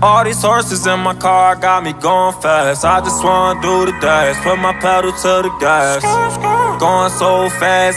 All these horses in my car got me going fast. I just wanna do the dash, put my pedal to the gas. Going so fast.